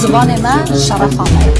زبان ما شرفانه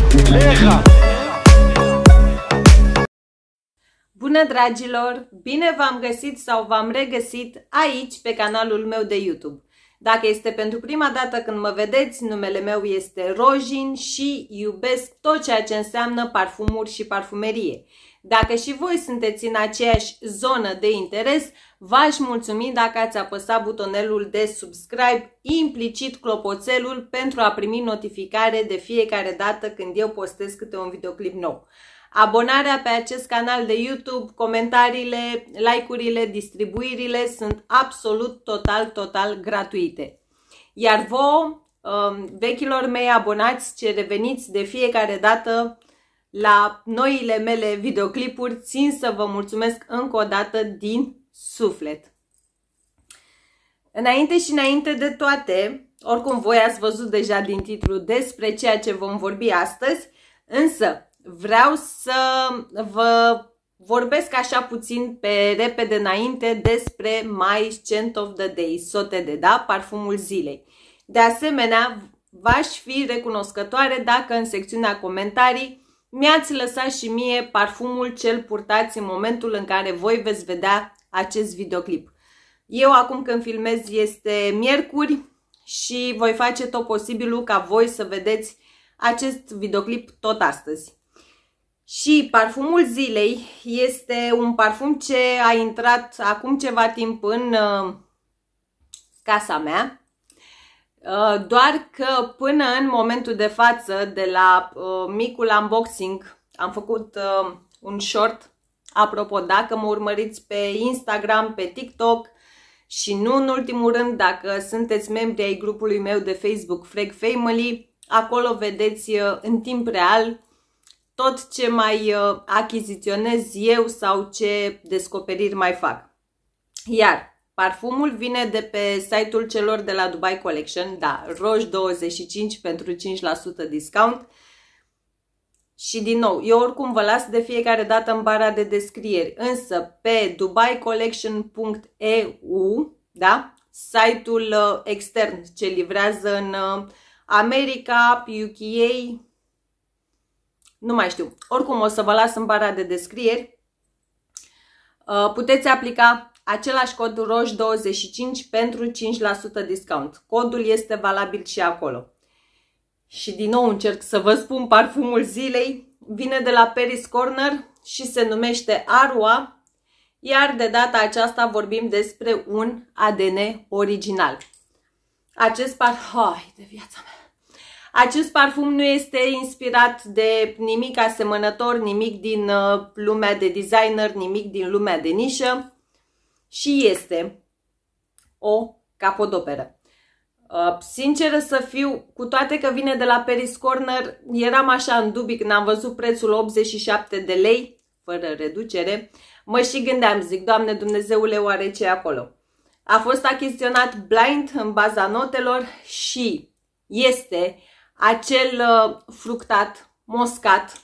Bună dragilor! Bine v-am găsit sau v-am regăsit aici pe canalul meu de YouTube. Dacă este pentru prima dată când mă vedeți, numele meu este Rojin și iubesc tot ceea ce înseamnă parfumuri și parfumerie. Dacă și voi sunteți în aceeași zonă de interes, v-aș mulțumi dacă ați apăsat butonelul de subscribe, implicit clopoțelul, pentru a primi notificare de fiecare dată când eu postez câte un videoclip nou. Abonarea pe acest canal de YouTube, comentariile, like-urile, distribuirile sunt absolut total, total gratuite. Iar vouă, um, vechilor mei abonați ce reveniți de fiecare dată la noile mele videoclipuri, țin să vă mulțumesc încă o dată din suflet. Înainte și înainte de toate, oricum voi ați văzut deja din titlu despre ceea ce vom vorbi astăzi, însă vreau să vă vorbesc așa puțin pe repede înainte despre My Scent of the Day, de da? Parfumul zilei. De asemenea, v-aș fi recunoscătoare dacă în secțiunea comentarii mi-ați lăsat și mie parfumul cel purtați în momentul în care voi veți vedea acest videoclip. Eu acum când filmez este miercuri și voi face tot posibilul ca voi să vedeți acest videoclip tot astăzi. Și parfumul zilei este un parfum ce a intrat acum ceva timp în uh, casa mea. Uh, doar că până în momentul de față, de la uh, micul unboxing, am făcut uh, un short. Apropo, dacă mă urmăriți pe Instagram, pe TikTok și nu în ultimul rând, dacă sunteți membri ai grupului meu de Facebook Freg Family, acolo vedeți uh, în timp real tot ce mai uh, achiziționez eu sau ce descoperiri mai fac. Iar parfumul vine de pe site-ul celor de la Dubai Collection, da, roș 25 pentru 5% discount. Și din nou, eu oricum vă las de fiecare dată în bara de descrieri, însă pe dubaicollection.eu, da, site-ul uh, extern ce livrează în uh, America, UK, nu mai știu. Oricum o să vă las în bara de descrieri. Uh, puteți aplica același cod ROJ25 pentru 5% discount. Codul este valabil și acolo. Și din nou încerc să vă spun parfumul zilei. Vine de la Paris Corner și se numește Arua, iar de data aceasta vorbim despre un ADN original. Acest parfum... Hai de viața mea! Acest parfum nu este inspirat de nimic asemănător, nimic din uh, lumea de designer, nimic din lumea de nișă și este o capodoperă. Uh, sinceră să fiu, cu toate că vine de la Paris Corner, eram așa în dubii când am văzut prețul 87 de lei, fără reducere, mă și gândeam, zic, Doamne Dumnezeule, oare ce acolo? A fost achiziționat blind în baza notelor și este acel uh, fructat, moscat,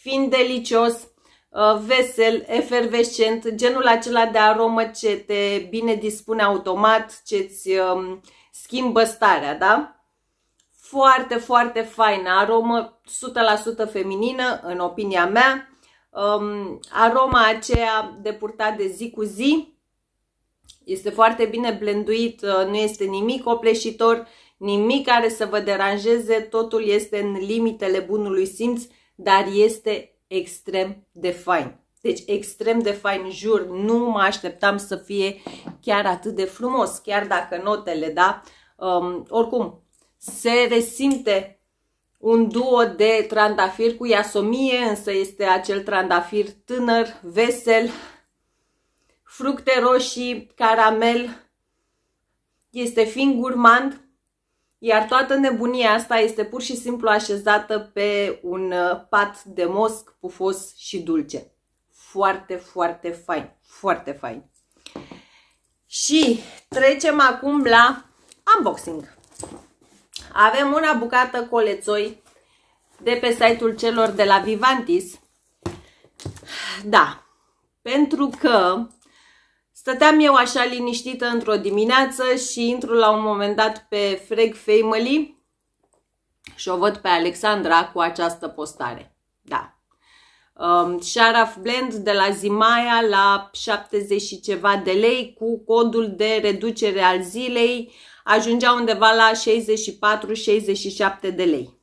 fiind delicios, uh, vesel, efervescent, genul acela de aromă ce te bine dispune automat, ce îți um, schimbă starea, da? Foarte, foarte faină, aromă 100% feminină, în opinia mea, um, aroma aceea de purtat de zi cu zi, este foarte bine blenduit, uh, nu este nimic opleșitor, nimic care să vă deranjeze, totul este în limitele bunului simț, dar este extrem de fain. Deci extrem de fain, jur, nu mă așteptam să fie chiar atât de frumos, chiar dacă notele, da? Um, oricum, se resimte un duo de trandafir cu iasomie, însă este acel trandafir tânăr, vesel, fructe roșii, caramel, este fin gurmand, iar toată nebunia asta este pur și simplu așezată pe un uh, pat de mosc pufos și dulce. Foarte, foarte fain. Foarte fain. Și trecem acum la unboxing. Avem una bucată colețoi de pe site-ul celor de la Vivantis. Da, pentru că Stăteam eu așa liniștită într-o dimineață și intru la un moment dat pe Freg Family și o văd pe Alexandra cu această postare. Da. Um, Sharaf Blend de la Zimaya la 70 și ceva de lei cu codul de reducere al zilei ajungea undeva la 64-67 de lei.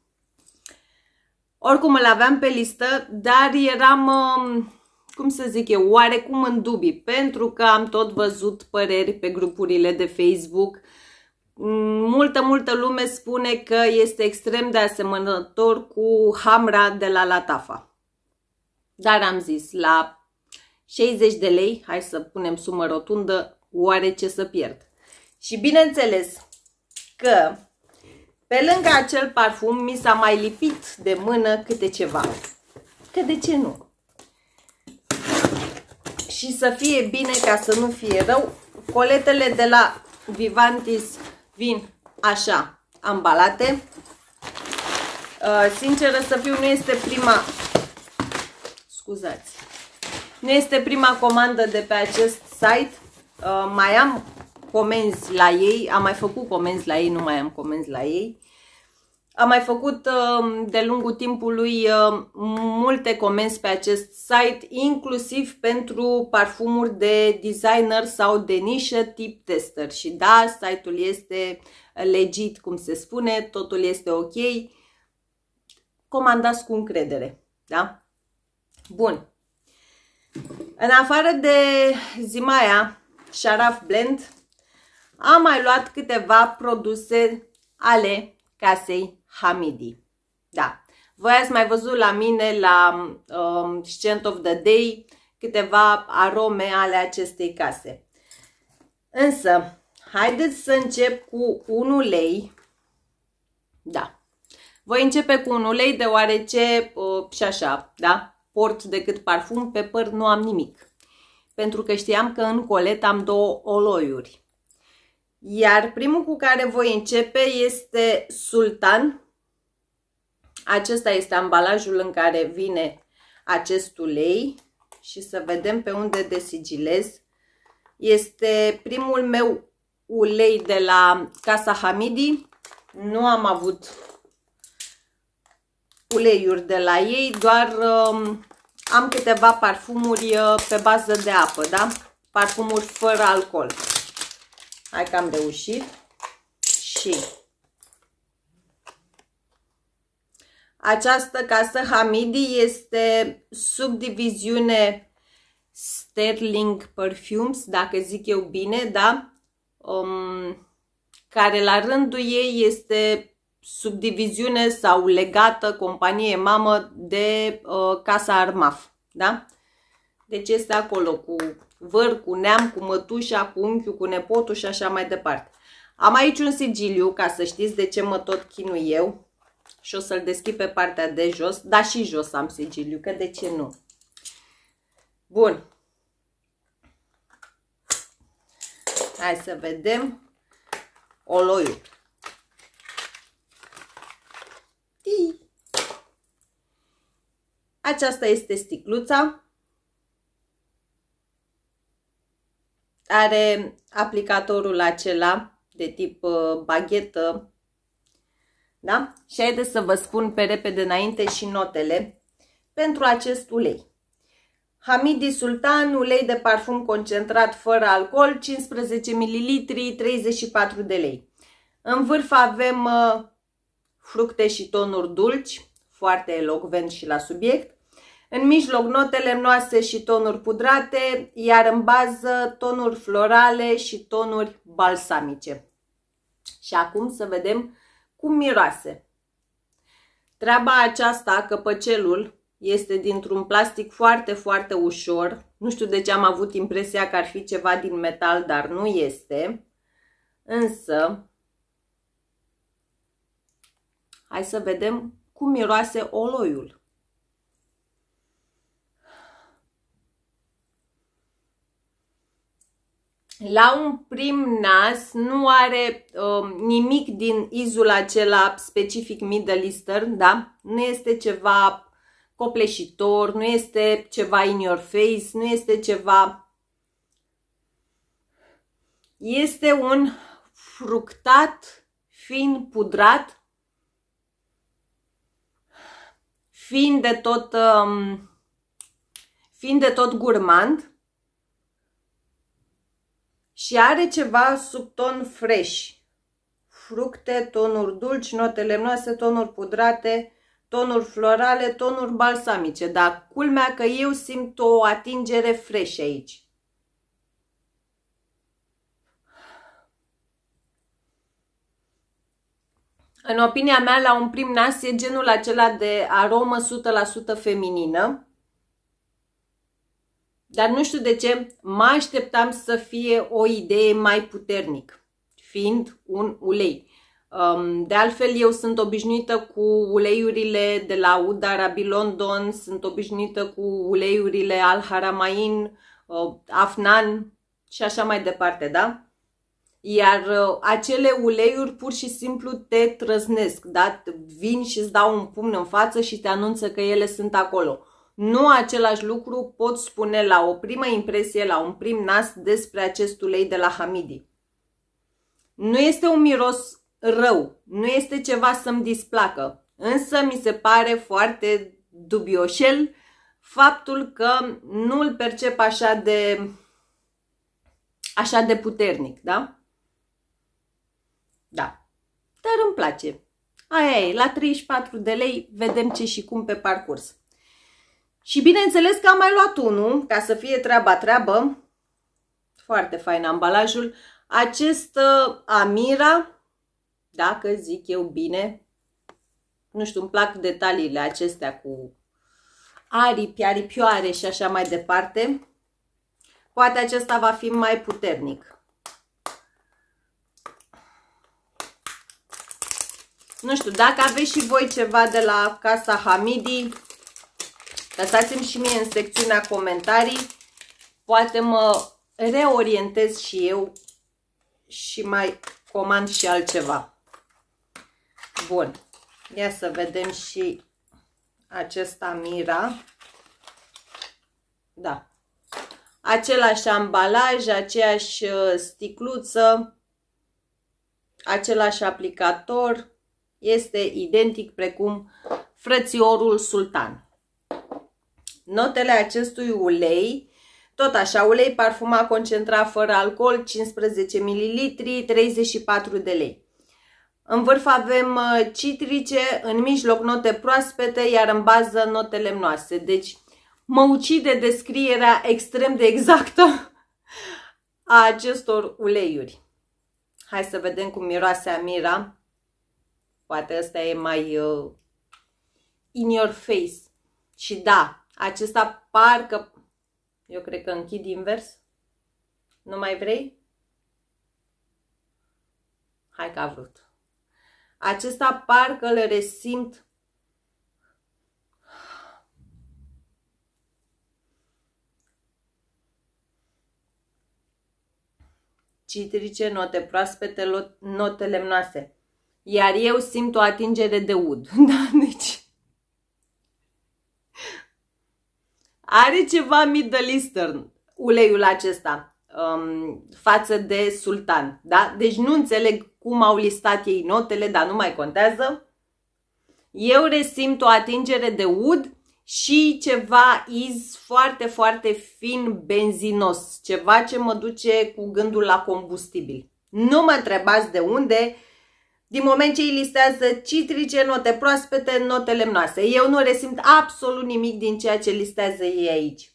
Oricum îl aveam pe listă, dar eram, um, cum să zic eu, oarecum în dubii, pentru că am tot văzut păreri pe grupurile de Facebook. Multă, multă lume spune că este extrem de asemănător cu Hamra de la Latafa. Dar am zis, la 60 de lei, hai să punem sumă rotundă, oare ce să pierd? Și bineînțeles că pe lângă acel parfum mi s-a mai lipit de mână câte ceva. Că de ce nu? Și să fie bine ca să nu fie rău, coletele de la Vivantis vin așa, ambalate. Uh, sinceră să fiu, nu este prima... Scuzați. Nu este prima comandă de pe acest site. Uh, mai am comenzi la ei, am mai făcut comenzi la ei, nu mai am comenzi la ei. Am mai făcut uh, de lungul timpului uh, multe comenzi pe acest site, inclusiv pentru parfumuri de designer sau de nișă tip tester. Și da, site-ul este legit, cum se spune, totul este ok. Comandați cu încredere, da? Bun. În afară de Zimaya Sharaf Blend, am mai luat câteva produse ale casei Hamidi. Da. Voi ați mai văzut la mine la um, Scent of the Day câteva arome ale acestei case. Însă, haideți să încep cu un ulei. Da. Voi începe cu un ulei deoarece uh, și așa, da? Port decât parfum, pe păr nu am nimic. Pentru că știam că în colet am două oloiuri. Iar primul cu care voi începe este Sultan. Acesta este ambalajul în care vine acest ulei și să vedem pe unde desigilez. Este primul meu ulei de la Casa Hamidi. Nu am avut uleiuri de la ei, doar um, am câteva parfumuri uh, pe bază de apă, da? Parfumuri fără alcool. Hai că am reușit. Și această casă Hamidi este subdiviziune Sterling Perfumes, dacă zic eu bine, da? Um, care la rândul ei este subdiviziune sau legată companie mamă de uh, Casa Armaf, da? Deci este acolo cu văr, cu neam, cu mătușa, cu unchiul, cu nepotul și așa mai departe. Am aici un sigiliu, ca să știți de ce mă tot chinu eu. Și o să-l deschid pe partea de jos, dar și jos am sigiliu, că de ce nu? Bun. Hai să vedem oloiul. Aceasta este sticluța. are aplicatorul acela de tip uh, baghetă. Da? Și haideți să vă spun pe repede înainte și notele pentru acest ulei. Hamidi Sultan, ulei de parfum concentrat fără alcool, 15 ml, 34 de lei. În vârf avem uh, fructe și tonuri dulci, foarte elocvent și la subiect. În mijloc note lemnoase și tonuri pudrate, iar în bază tonuri florale și tonuri balsamice. Și acum să vedem cum miroase. Treaba aceasta, căpăcelul, este dintr-un plastic foarte, foarte ușor. Nu știu de ce am avut impresia că ar fi ceva din metal, dar nu este. Însă, hai să vedem cum miroase oloiul. La un prim nas nu are uh, nimic din izul acela specific Middle Eastern, da? Nu este ceva copleșitor, nu este ceva in your face, nu este ceva Este un fructat fin pudrat, fiind de tot, um, fiind de tot gurmand și are ceva subton fresh. Fructe, tonuri dulci, note lemnoase, tonuri pudrate, tonuri florale, tonuri balsamice. Dar culmea că eu simt o atingere fresh aici. În opinia mea, la un prim nas e genul acela de aromă 100% feminină. Dar nu știu de ce, mă așteptam să fie o idee mai puternic, fiind un ulei. Um, de altfel, eu sunt obișnuită cu uleiurile de la Ud Arabi London, sunt obișnuită cu uleiurile Al Haramain, uh, Afnan și așa mai departe, da? Iar uh, acele uleiuri pur și simplu te trăznesc, da? Vin și îți dau un pumn în față și te anunță că ele sunt acolo. Nu același lucru pot spune la o primă impresie, la un prim nas despre acest ulei de la Hamidi. Nu este un miros rău, nu este ceva să-mi displacă, însă mi se pare foarte dubioșel faptul că nu îl percep așa de așa de puternic, da? Da. Dar îmi place. Aia e, la 34 de lei vedem ce și cum pe parcurs. Și bineînțeles că am mai luat unul, ca să fie treaba treabă. Foarte fain ambalajul. Acest uh, Amira, dacă zic eu bine, nu știu, îmi plac detaliile acestea cu aripi, aripioare și așa mai departe. Poate acesta va fi mai puternic. Nu știu, dacă aveți și voi ceva de la Casa Hamidi, lăsați-mi și mie în secțiunea comentarii. Poate mă reorientez și eu și mai comand și altceva. Bun. Ia să vedem și acesta Mira. Da. Același ambalaj, aceeași uh, sticluță, același aplicator, este identic precum frățiorul sultan. Notele acestui ulei, tot așa, ulei parfumat concentrat fără alcool, 15 ml, 34 de lei. În vârf avem uh, citrice, în mijloc note proaspete, iar în bază note lemnoase. Deci mă ucide descrierea extrem de exactă a acestor uleiuri. Hai să vedem cum miroase Amira. Poate ăsta e mai uh, in your face. Și da, acesta parcă... Eu cred că închid invers. Nu mai vrei? Hai că a vrut. Acesta parcă le resimt citrice, note proaspete, note lemnoase. Iar eu simt o atingere de ud. Da? Deci... Are ceva Middle Eastern uleiul acesta um, față de sultan. Da? Deci nu înțeleg cum au listat ei notele, dar nu mai contează. Eu resimt o atingere de ud și ceva iz foarte, foarte fin benzinos. Ceva ce mă duce cu gândul la combustibil. Nu mă întrebați de unde, din moment ce îi listează citrice, note proaspete, note lemnoase. Eu nu resimt absolut nimic din ceea ce listează ei aici.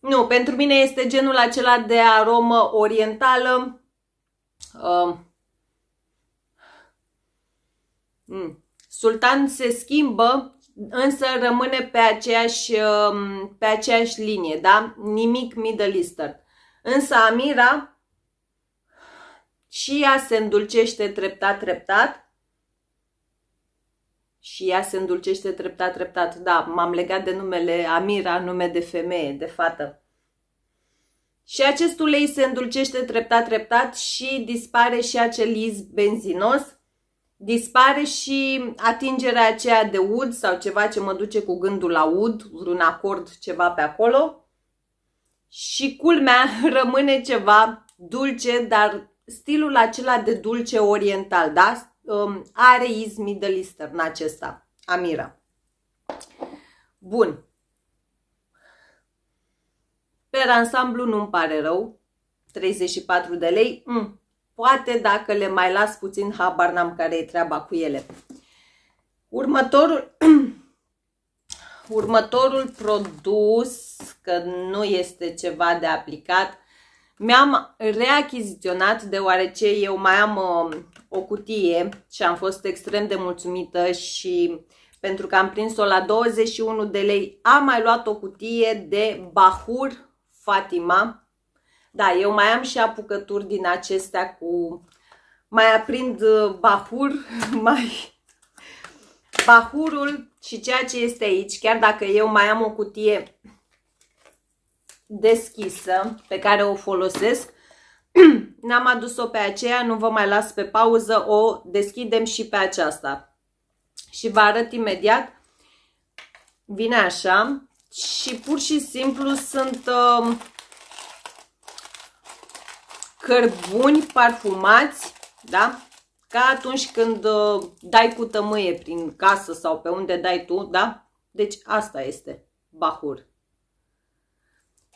Nu, pentru mine este genul acela de aromă orientală. Uh, mm. Sultan se schimbă, însă rămâne pe aceeași, uh, pe aceeași linie, da? Nimic Middle Eastern. Însă Amira și ea se îndulcește treptat, treptat. Și ea se îndulcește treptat, treptat. Da, m-am legat de numele Amira, nume de femeie, de fată. Și acest ulei se îndulcește treptat, treptat și dispare și acel iz benzinos. Dispare și atingerea aceea de ud sau ceva ce mă duce cu gândul la ud, un acord ceva pe acolo. Și culmea rămâne ceva dulce, dar stilul acela de dulce oriental, da? Um, are is Middle Eastern acesta, Amira. Bun. Pe ansamblu nu-mi pare rău. 34 de lei. Mm, poate dacă le mai las puțin, habar n-am care e treaba cu ele. Următorul, următorul produs, că nu este ceva de aplicat, mi-am reachiziționat deoarece eu mai am uh, o cutie și am fost extrem de mulțumită și pentru că am prins-o la 21 de lei, am mai luat o cutie de Bahur Fatima. Da, eu mai am și apucături din acestea cu... Mai aprind uh, Bahur, mai... Bahurul și ceea ce este aici, chiar dacă eu mai am o cutie deschisă pe care o folosesc, n-am adus-o pe aceea, nu vă mai las pe pauză, o deschidem și pe aceasta. Și vă arăt imediat, vine așa și pur și simplu sunt uh, cărbuni parfumați, da? Ca atunci când uh, dai cu tămâie prin casă sau pe unde dai tu, da? Deci asta este bahur.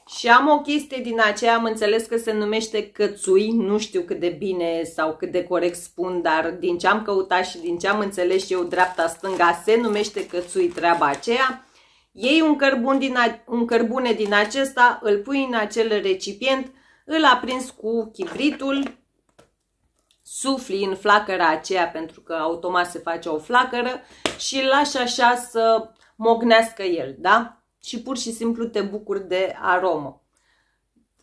Și am o chestie din aceea, am înțeles că se numește cățui, nu știu cât de bine sau cât de corect spun, dar din ce am căutat și din ce am înțeles eu dreapta-stânga, se numește cățui treaba aceea. Iei un, cărbun din a, un cărbune din acesta, îl pui în acel recipient, îl aprins cu chibritul, sufli în flacăra aceea pentru că automat se face o flacără și îl lași așa să mognească el, da? Și pur și simplu te bucuri de aromă.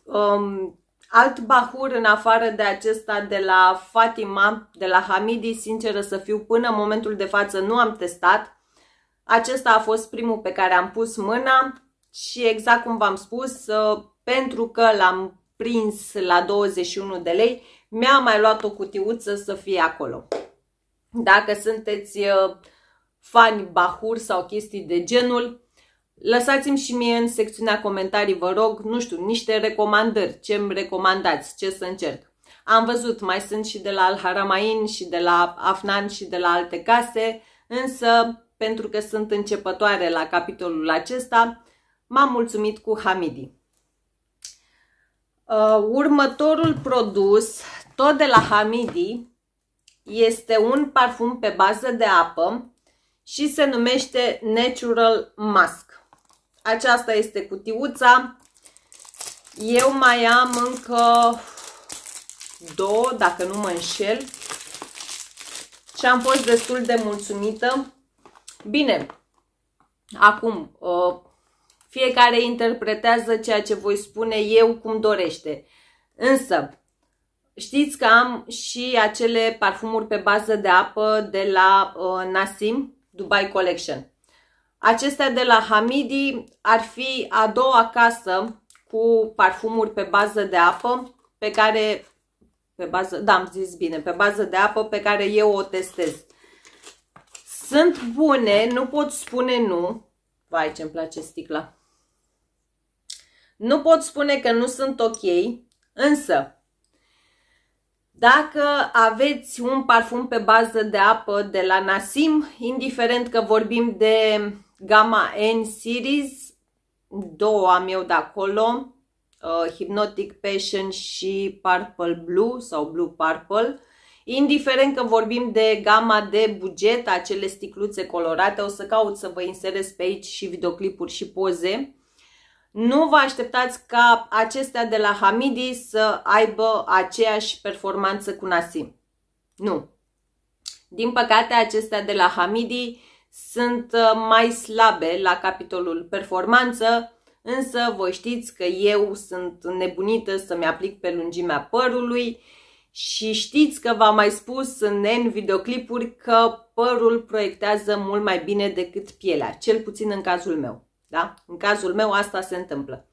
Um, alt bahur în afară de acesta de la Fatima, de la Hamidi, sinceră să fiu, până în momentul de față nu am testat. Acesta a fost primul pe care am pus mâna și exact cum v-am spus, uh, pentru că l-am prins la 21 de lei, mi-a mai luat o cutiuță să fie acolo. Dacă sunteți uh, fani bahur sau chestii de genul, Lăsați-mi și mie în secțiunea comentarii, vă rog, nu știu, niște recomandări, ce îmi recomandați, ce să încerc. Am văzut, mai sunt și de la Al Haramain și de la Afnan și de la alte case, însă pentru că sunt începătoare la capitolul acesta, m-am mulțumit cu Hamidi. Uh, următorul produs, tot de la Hamidi, este un parfum pe bază de apă și se numește Natural Musk. Aceasta este cutiuța. Eu mai am încă două, dacă nu mă înșel. Și am fost destul de mulțumită. Bine, acum, uh, fiecare interpretează ceea ce voi spune eu cum dorește. Însă, știți că am și acele parfumuri pe bază de apă de la uh, Nasim Dubai Collection. Acestea de la Hamidi ar fi a doua casă cu parfumuri pe bază de apă pe care, pe bază, da, am zis bine, pe bază de apă pe care eu o testez. Sunt bune, nu pot spune nu. Vai, ce-mi place sticla. Nu pot spune că nu sunt ok, însă dacă aveți un parfum pe bază de apă de la Nasim, indiferent că vorbim de Gamma N Series, două am eu de acolo, uh, Hypnotic Passion și Purple Blue sau Blue Purple. Indiferent că vorbim de gama de buget, acele sticluțe colorate, o să caut să vă inserez pe aici și videoclipuri și poze. Nu vă așteptați ca acestea de la Hamidi să aibă aceeași performanță cu Nasim. Nu. Din păcate, acestea de la Hamidi sunt uh, mai slabe la capitolul performanță, însă voi știți că eu sunt nebunită să-mi aplic pe lungimea părului și știți că v-am mai spus în N videoclipuri că părul proiectează mult mai bine decât pielea, cel puțin în cazul meu. Da? În cazul meu asta se întâmplă.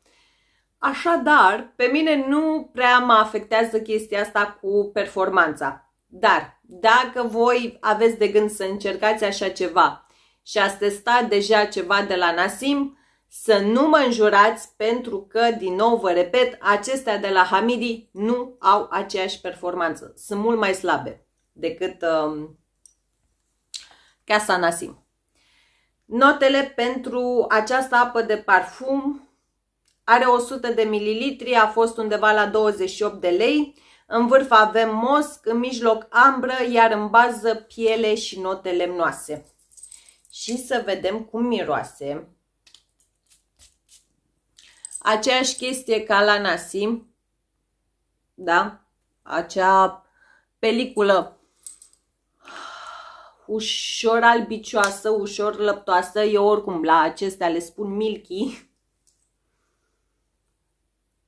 Așadar, pe mine nu prea mă afectează chestia asta cu performanța. Dar, dacă voi aveți de gând să încercați așa ceva și ați testat deja ceva de la Nasim, să nu mă înjurați pentru că, din nou vă repet, acestea de la Hamidi nu au aceeași performanță. Sunt mult mai slabe decât um, Casa Nasim. Notele pentru această apă de parfum are 100 de mililitri, a fost undeva la 28 de lei. În vârf avem mosc, în mijloc ambră, iar în bază piele și note lemnoase. Și să vedem cum miroase. Aceeași chestie ca la Nasim, da? Acea peliculă ușor albicioasă, ușor lăptoasă. Eu oricum la acestea le spun milky.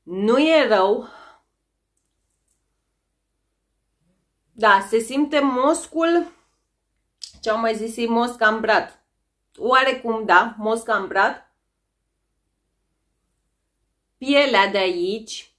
Nu e rău. Da, se simte moscul, ce-am mai zis, e mosc ambrat. Oarecum, da, mosc ambrat. Pielea de aici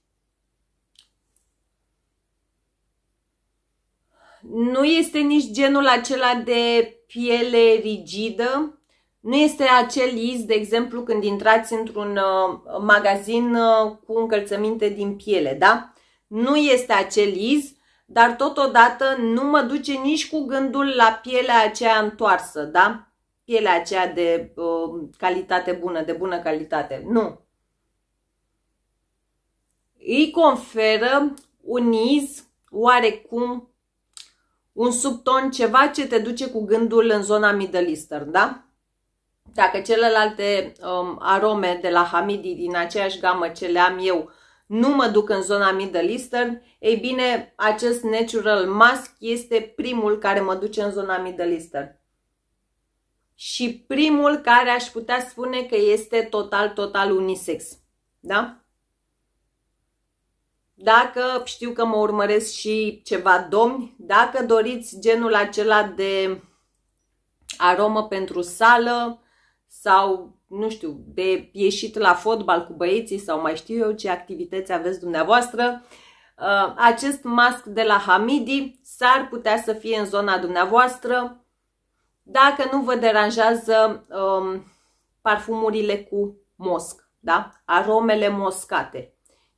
nu este nici genul acela de piele rigidă, nu este acel iz, de exemplu, când intrați într-un uh, magazin uh, cu încălțăminte din piele, da? Nu este acel iz, dar totodată nu mă duce nici cu gândul la pielea aceea întoarsă, da? Pielea aceea de uh, calitate bună, de bună calitate. Nu. Îi conferă un iz oarecum un subton, ceva ce te duce cu gândul în zona Middle Eastern, da? Dacă celelalte um, arome de la Hamidi din aceeași gamă ce le am eu nu mă duc în zona Middle Eastern, ei bine, acest Natural Mask este primul care mă duce în zona Middle Eastern. Și primul care aș putea spune că este total, total unisex. Da? Dacă știu că mă urmăresc și ceva domni, dacă doriți genul acela de aromă pentru sală sau, nu știu, de ieșit la fotbal cu băieții sau mai știu eu ce activități aveți dumneavoastră, uh, acest mask de la Hamidi s-ar putea să fie în zona dumneavoastră dacă nu vă deranjează um, parfumurile cu mosc, da? aromele moscate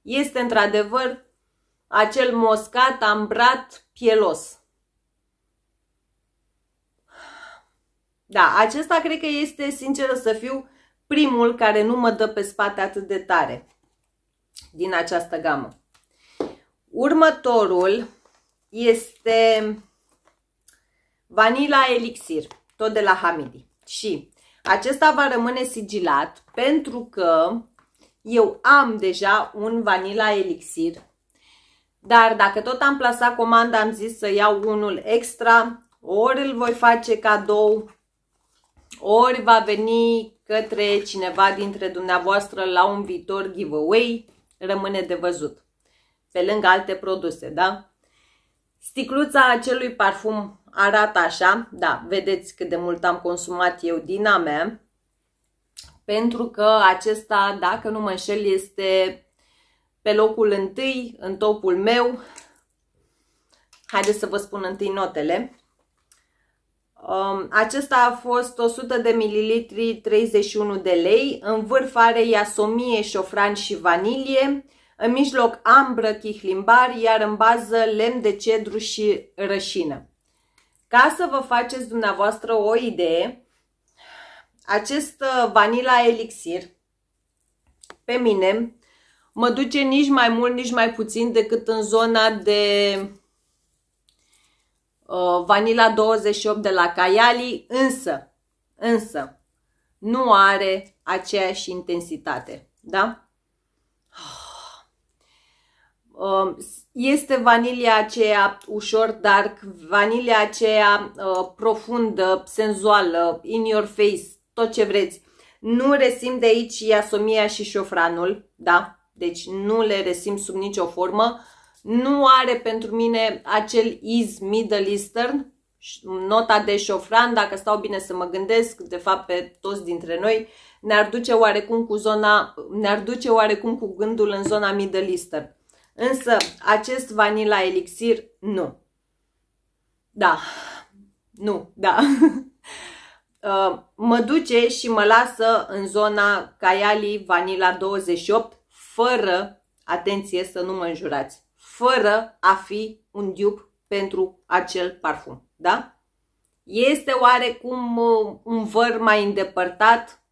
este într-adevăr acel moscat ambrat pielos. Da, acesta cred că este, sincer să fiu, primul care nu mă dă pe spate atât de tare din această gamă. Următorul este Vanilla Elixir, tot de la Hamidi. Și acesta va rămâne sigilat pentru că eu am deja un Vanilla Elixir, dar dacă tot am plasat comanda, am zis să iau unul extra, ori îl voi face cadou, ori va veni către cineva dintre dumneavoastră la un viitor giveaway, rămâne de văzut. Pe lângă alte produse, da? Sticluța acelui parfum arată așa, da, vedeți cât de mult am consumat eu din a mea pentru că acesta, dacă nu mă înșel, este pe locul întâi în topul meu. Haideți să vă spun întâi notele. Um, acesta a fost 100 de mililitri, 31 de lei. În vârf are iasomie, șofran și vanilie. În mijloc ambră, chihlimbar, iar în bază lemn de cedru și rășină. Ca să vă faceți dumneavoastră o idee, acest uh, Vanilla Elixir pe mine mă duce nici mai mult, nici mai puțin decât în zona de uh, Vanilla 28 de la Kayali, însă, însă, nu are aceeași intensitate, da? Um, este vanilia aceea ușor dark, vanilia aceea uh, profundă, senzuală, in your face, tot ce vreți. Nu resim de aici iasomia și șofranul, da? Deci nu le resim sub nicio formă. Nu are pentru mine acel is Middle Eastern, nota de șofran, dacă stau bine să mă gândesc, de fapt pe toți dintre noi, ne-ar duce oarecum cu zona, ne-ar duce oarecum cu gândul în zona Middle Eastern. Însă acest Vanilla Elixir, nu. Da. Nu, da. uh, mă duce și mă lasă în zona Caiali Vanilla 28 fără, atenție să nu mă înjurați, fără a fi un dupe pentru acel parfum, da? Este oarecum uh, un văr mai îndepărtat,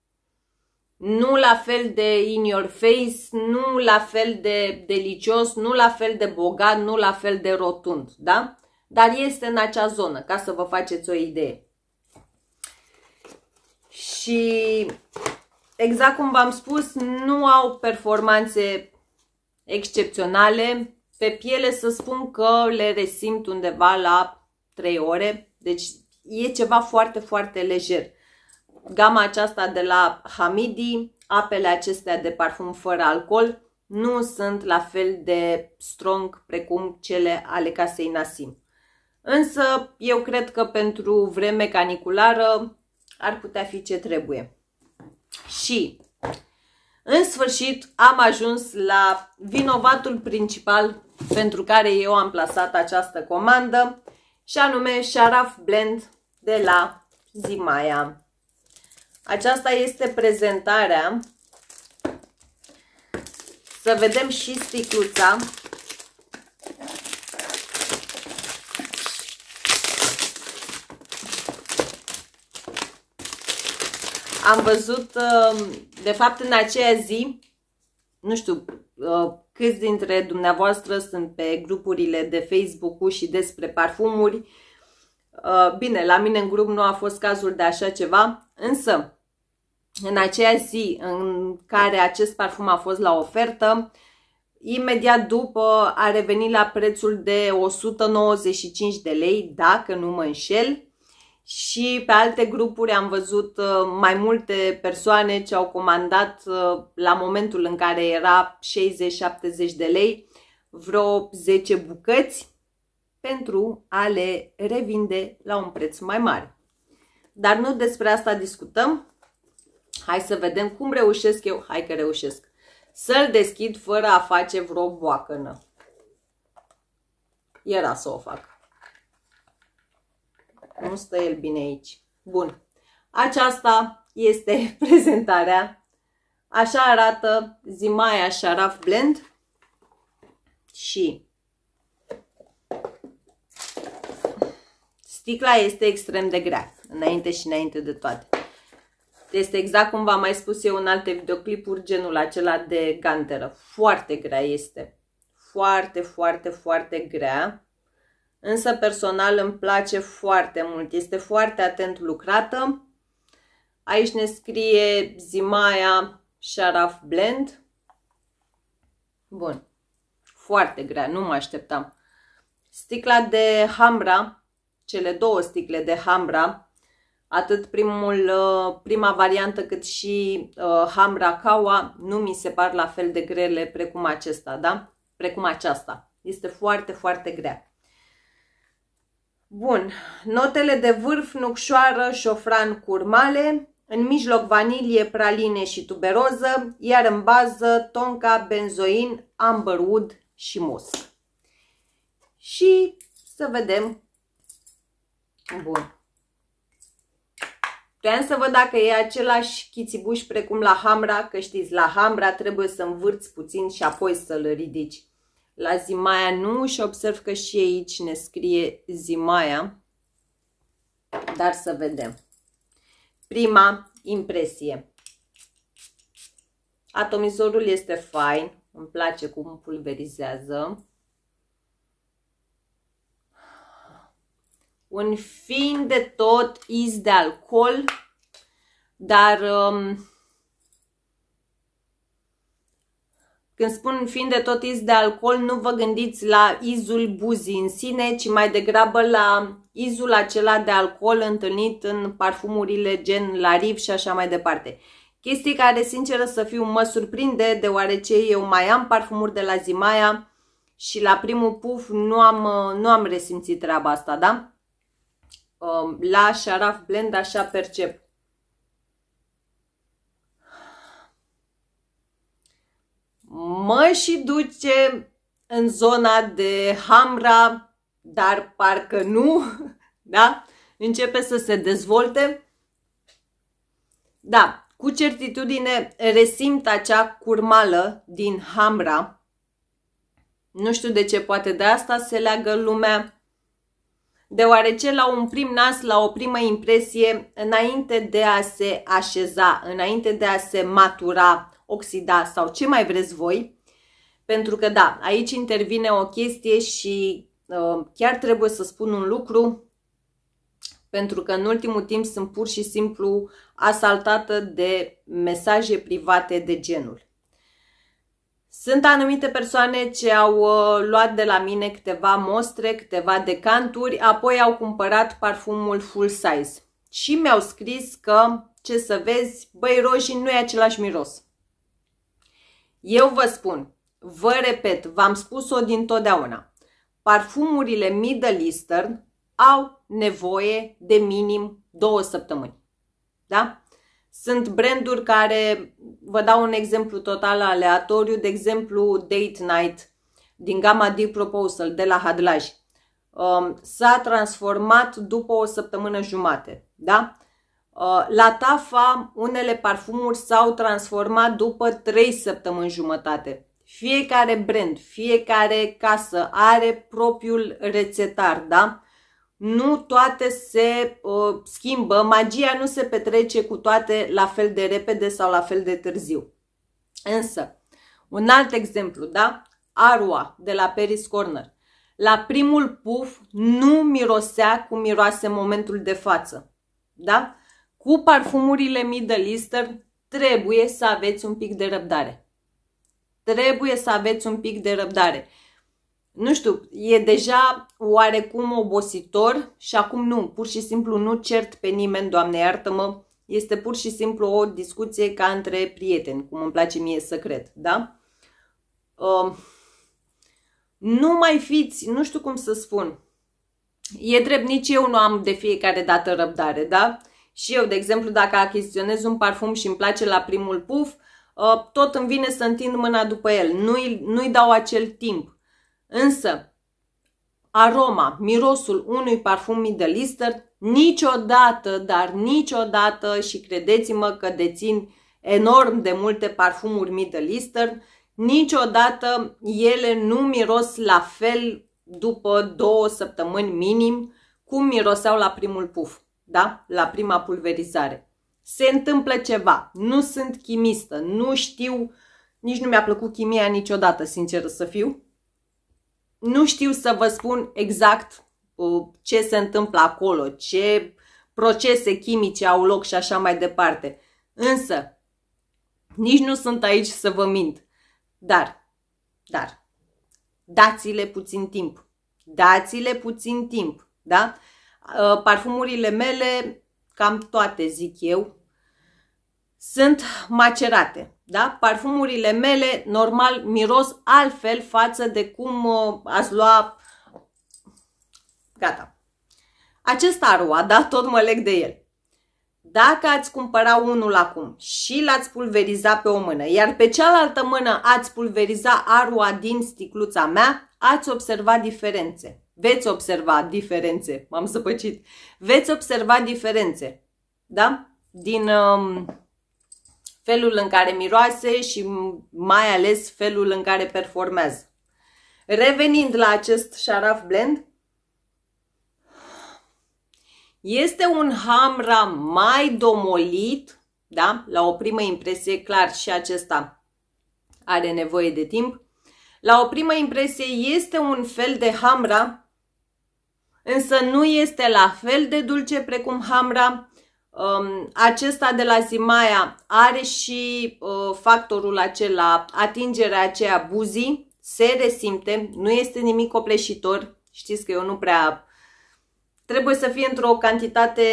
nu la fel de in your face, nu la fel de delicios, nu la fel de bogat, nu la fel de rotund, da? Dar este în acea zonă, ca să vă faceți o idee. Și exact cum v-am spus, nu au performanțe excepționale. Pe piele să spun că le resimt undeva la 3 ore, deci e ceva foarte, foarte lejer. Gama aceasta de la Hamidi, apele acestea de parfum fără alcool, nu sunt la fel de strong precum cele ale casei Nasim. Însă eu cred că pentru vreme caniculară ar putea fi ce trebuie. Și în sfârșit am ajuns la vinovatul principal pentru care eu am plasat această comandă și anume Sharaf Blend de la Zimaya. Aceasta este prezentarea. Să vedem și sticluța. Am văzut, uh, de fapt, în aceea zi, nu știu uh, câți dintre dumneavoastră sunt pe grupurile de Facebook și despre parfumuri. Uh, bine, la mine în grup nu a fost cazul de așa ceva, însă în aceea zi în care acest parfum a fost la ofertă, imediat după a revenit la prețul de 195 de lei, dacă nu mă înșel, și pe alte grupuri am văzut uh, mai multe persoane ce au comandat uh, la momentul în care era 60-70 de lei vreo 10 bucăți pentru a le revinde la un preț mai mare. Dar nu despre asta discutăm. Hai să vedem cum reușesc eu, hai că reușesc, să-l deschid fără a face vreo boacănă. Era să o fac. Nu stă el bine aici. Bun. Aceasta este prezentarea. Așa arată Zimaya Sharaf Blend. Și sticla este extrem de grea, înainte și înainte de toate. Este exact cum v-am mai spus eu în alte videoclipuri, genul acela de ganteră. Foarte grea este. Foarte, foarte, foarte grea însă personal îmi place foarte mult. Este foarte atent lucrată. Aici ne scrie Zimaya Sharaf Blend. Bun. Foarte grea, nu mă așteptam. Sticla de Hamra, cele două sticle de Hamra, atât primul, uh, prima variantă cât și uh, Hamra Kawa, nu mi se par la fel de grele precum acesta, da? Precum aceasta. Este foarte, foarte grea. Bun, notele de vârf, nucșoară, șofran, curmale, în mijloc vanilie, praline și tuberoză, iar în bază tonka, benzoin, amberwood și musc. Și să vedem. Bun. Vreau să văd dacă e același chițibuș precum la hamra, că știți, la hamra trebuie să învârți puțin și apoi să-l ridici la Zimaia nu și observ că și aici ne scrie Zimaia, dar să vedem. Prima impresie. Atomizorul este fain, îmi place cum pulverizează. Un fin de tot iz de alcool, dar um, Când spun fiind de tot iz de alcool, nu vă gândiți la izul buzii în sine, ci mai degrabă la izul acela de alcool întâlnit în parfumurile gen la Riv și așa mai departe. Chestii care, sinceră să fiu, mă surprinde, deoarece eu mai am parfumuri de la Zimaya și la primul puf nu am, nu am resimțit treaba asta, da? Um, la Sharaf Blend așa percep. mă și duce în zona de Hamra, dar parcă nu, da? Începe să se dezvolte. da, cu certitudine resimt acea curmală din Hamra. Nu știu de ce, poate de asta se leagă lumea deoarece la un prim nas, la o primă impresie, înainte de a se așeza, înainte de a se matura, oxida sau ce mai vreți voi, pentru că da, aici intervine o chestie și uh, chiar trebuie să spun un lucru, pentru că în ultimul timp sunt pur și simplu asaltată de mesaje private de genul. Sunt anumite persoane ce au uh, luat de la mine câteva mostre, câteva decanturi, apoi au cumpărat parfumul full size și mi-au scris că, ce să vezi, băi, roșii nu e același miros. Eu vă spun, vă repet, v-am spus-o din totdeauna, parfumurile Middle Eastern au nevoie de minim două săptămâni. Da? Sunt branduri care, vă dau un exemplu total aleatoriu, de exemplu Date Night din gama Deep Proposal de la Hadlaj. Um, s-a transformat după o săptămână jumate. Da? Uh, la Tafa, unele parfumuri s-au transformat după 3 săptămâni jumătate. Fiecare brand, fiecare casă are propriul rețetar, da? Nu toate se uh, schimbă, magia nu se petrece cu toate la fel de repede sau la fel de târziu. Însă, un alt exemplu, da? Arua de la Paris Corner. La primul puf nu mirosea cum miroase în momentul de față. Da? Cu parfumurile Middle Eastern trebuie să aveți un pic de răbdare. Trebuie să aveți un pic de răbdare nu știu, e deja oarecum obositor și acum nu, pur și simplu nu cert pe nimeni, Doamne iartă-mă, este pur și simplu o discuție ca între prieteni, cum îmi place mie să cred, da? Uh, nu mai fiți, nu știu cum să spun, e drept, nici eu nu am de fiecare dată răbdare, da? Și eu, de exemplu, dacă achiziționez un parfum și îmi place la primul puf, uh, tot îmi vine să întind mâna după el, nu-i, nu-i dau acel timp Însă, aroma, mirosul unui parfum Middle Eastern niciodată, dar niciodată și credeți-mă că dețin enorm de multe parfumuri Middle Eastern, niciodată ele nu miros la fel după două săptămâni minim cum miroseau la primul puf, da? la prima pulverizare. Se întâmplă ceva, nu sunt chimistă, nu știu, nici nu mi-a plăcut chimia niciodată, sincer să fiu, nu știu să vă spun exact uh, ce se întâmplă acolo, ce procese chimice au loc și așa mai departe. Însă, nici nu sunt aici să vă mint. Dar, dar, dați-le puțin timp. Dați-le puțin timp, da? Uh, parfumurile mele, cam toate zic eu, sunt macerate. Da? Parfumurile mele, normal, miros altfel față de cum uh, ați lua... Gata. Acest arua, da, tot mă leg de el. Dacă ați cumpăra unul acum și l-ați pulveriza pe o mână, iar pe cealaltă mână ați pulveriza arua din sticluța mea, ați observa diferențe. Veți observa diferențe. M-am săpăcit. Veți observa diferențe. Da? Din... Um, felul în care miroase și mai ales felul în care performează. Revenind la acest șaraf blend, este un hamra mai domolit, da? La o primă impresie, clar, și acesta are nevoie de timp. La o primă impresie este un fel de hamra, însă nu este la fel de dulce precum hamra, Um, acesta de la Zimaia are și uh, factorul acela, atingerea aceea buzii, se resimte, nu este nimic copleșitor. Știți că eu nu prea... Trebuie să fie într-o cantitate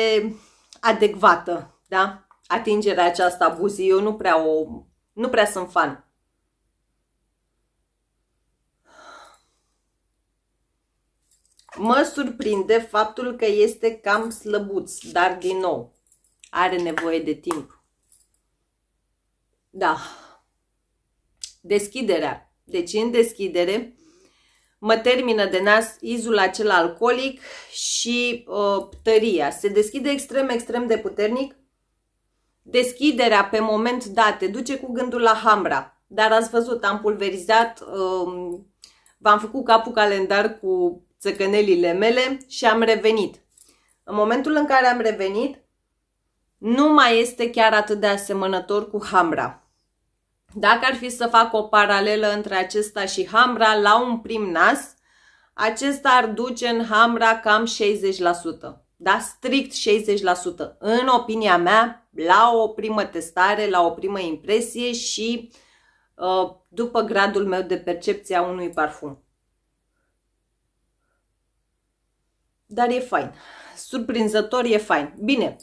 adecvată, da? Atingerea aceasta buzii, eu nu prea o... nu prea sunt fan. Mă surprinde faptul că este cam slăbuț, dar din nou, are nevoie de timp. Da. Deschiderea. Deci în deschidere mă termină de nas izul acela alcoolic și uh, tăria. Se deschide extrem, extrem de puternic, Deschiderea pe moment dat te duce cu gândul la Hamra, dar ați văzut, am pulverizat, um, v-am făcut capul calendar cu țăcănelile mele și am revenit. În momentul în care am revenit, nu mai este chiar atât de asemănător cu Hamra. Dacă ar fi să fac o paralelă între acesta și Hamra la un prim nas, acesta ar duce în Hamra cam 60%. Da? Strict 60%. În opinia mea, la o primă testare, la o primă impresie și uh, după gradul meu de percepție a unui parfum. Dar e fain. Surprinzător e fain. Bine,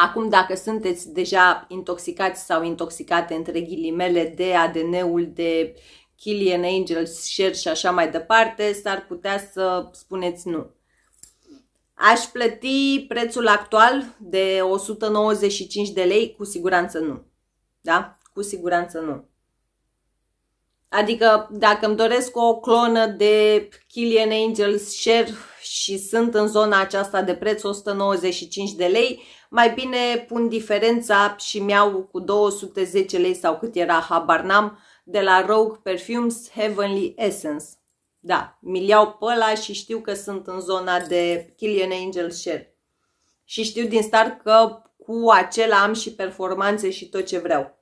Acum, dacă sunteți deja intoxicați sau intoxicate între ghilimele de ADN-ul de Killian Angels, Share și așa mai departe, s-ar putea să spuneți nu. Aș plăti prețul actual de 195 de lei? Cu siguranță nu. Da? Cu siguranță nu. Adică dacă îmi doresc o clonă de Killian Angels Share și sunt în zona aceasta de preț 195 de lei, mai bine pun diferența și mi-au cu 210 lei sau cât era, habar n-am, de la Rogue Perfumes Heavenly Essence. Da, mi iau pe ăla și știu că sunt în zona de Killian Angel Share. Și știu din start că cu acela am și performanțe și tot ce vreau.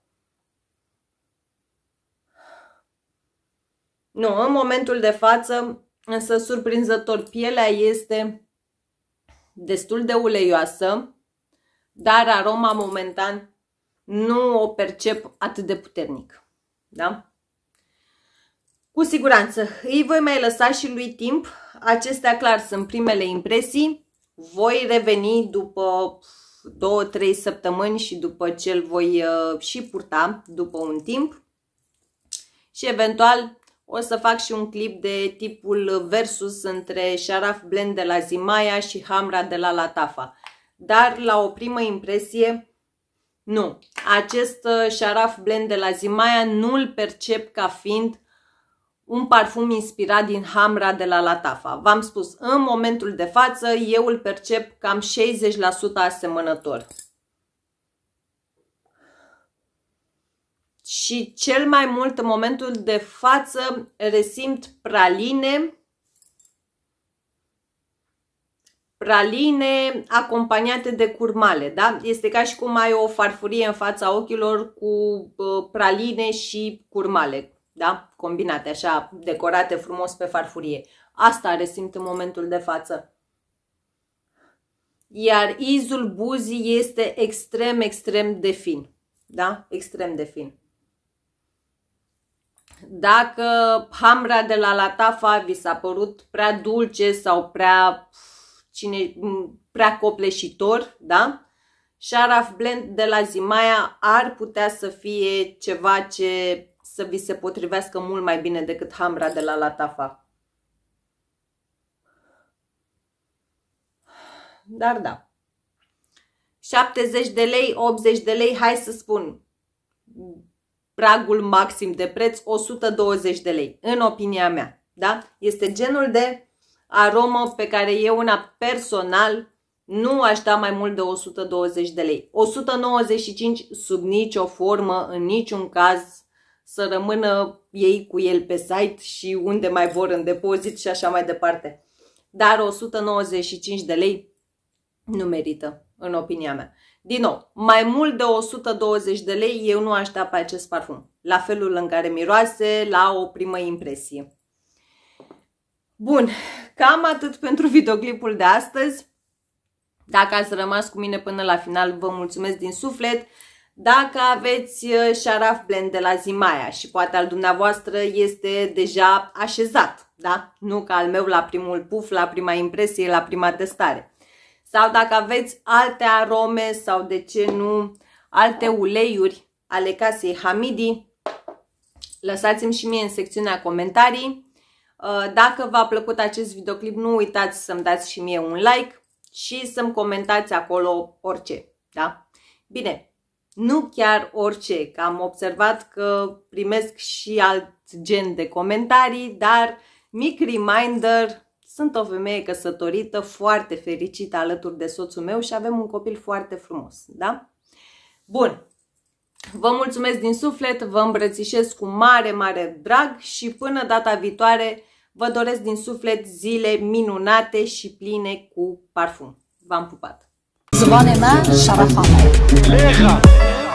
Nu, în momentul de față, însă surprinzător, pielea este destul de uleioasă, dar aroma momentan nu o percep atât de puternic. Da? Cu siguranță, îi voi mai lăsa și lui timp. Acestea, clar, sunt primele impresii. Voi reveni după 2-3 săptămâni și după ce îl voi uh, și purta după un timp. Și eventual o să fac și un clip de tipul versus între Sharaf Blend de la Zimaya și Hamra de la Latafa. Dar la o primă impresie, nu. Acest uh, Sharaf Blend de la Zimaya nu-l percep ca fiind un parfum inspirat din Hamra de la Latafa. V-am spus, în momentul de față, eu îl percep cam 60% asemănător. și cel mai mult în momentul de față resimt praline, praline acompaniate de curmale, da? Este ca și cum ai o farfurie în fața ochilor cu praline și curmale, da? Combinate așa, decorate frumos pe farfurie. Asta resimt în momentul de față. Iar izul buzii este extrem, extrem de fin. Da? Extrem de fin. Dacă hamra de la Latafa vi s-a părut prea dulce sau prea, cine, prea copleșitor, da? Sharaf Blend de la Zimaya ar putea să fie ceva ce să vi se potrivească mult mai bine decât hamra de la Latafa. Dar da. 70 de lei, 80 de lei, hai să spun, pragul maxim de preț 120 de lei, în opinia mea. Da? Este genul de aromă pe care eu una personal nu aș da mai mult de 120 de lei. 195 sub nicio formă, în niciun caz, să rămână ei cu el pe site și unde mai vor în depozit și așa mai departe. Dar 195 de lei nu merită, în opinia mea. Din nou, mai mult de 120 de lei eu nu aș da pe acest parfum. La felul în care miroase, la o primă impresie. Bun, cam atât pentru videoclipul de astăzi. Dacă ați rămas cu mine până la final, vă mulțumesc din suflet. Dacă aveți șaraf uh, blend de la Zimaya și poate al dumneavoastră este deja așezat, da? Nu ca al meu la primul puf, la prima impresie, la prima testare sau dacă aveți alte arome sau de ce nu alte uleiuri ale casei Hamidi, lăsați-mi și mie în secțiunea comentarii. Uh, dacă v-a plăcut acest videoclip, nu uitați să-mi dați și mie un like și să-mi comentați acolo orice. Da? Bine, nu chiar orice, că am observat că primesc și alt gen de comentarii, dar mic reminder, sunt o femeie căsătorită, foarte fericită alături de soțul meu și avem un copil foarte frumos, da? Bun. Vă mulțumesc din suflet, vă îmbrățișez cu mare, mare drag și până data viitoare vă doresc din suflet zile minunate și pline cu parfum. V-am pupat! Zvonima Șarafanov.